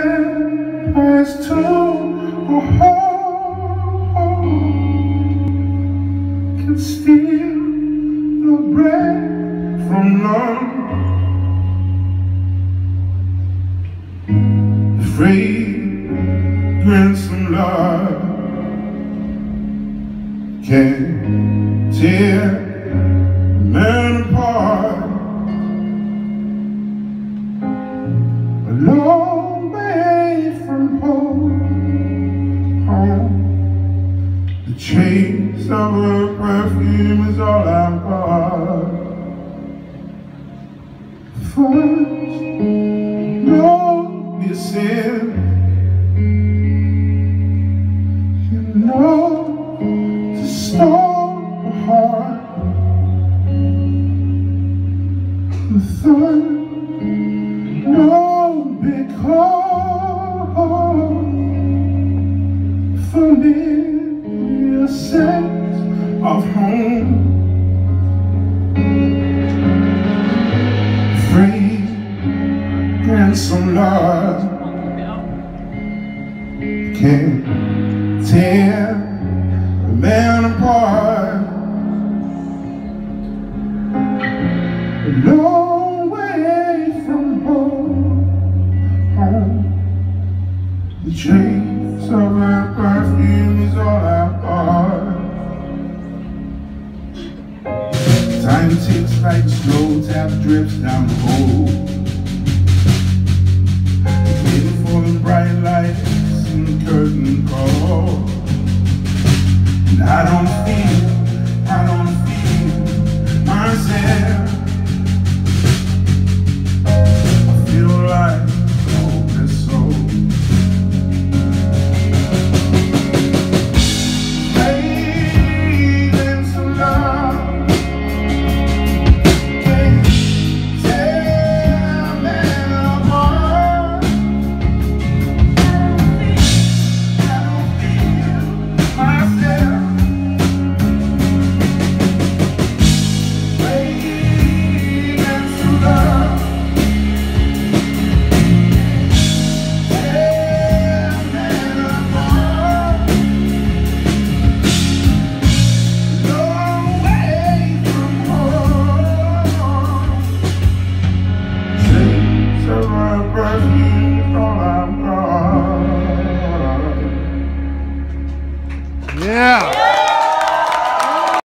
As to a heart can steal the breath from love. The fragrance of love can tear a man apart. Alone Trace of her perfume is all I've got. First, no, you sin. You know heart. The no, because for me Free and some love can tear a man apart. A long way from home, home. The trace of her perfume is all I've. Time ticks like a slow tap drips down the hole. Waiting for the bright lights and the curtain call. And I don't feel, I don't feel myself. I feel like